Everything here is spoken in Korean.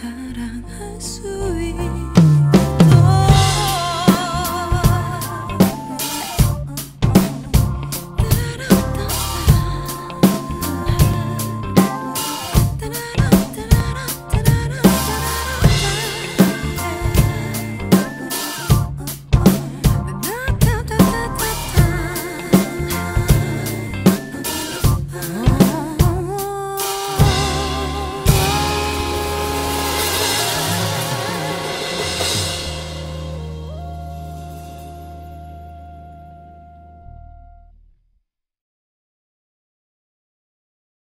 사랑.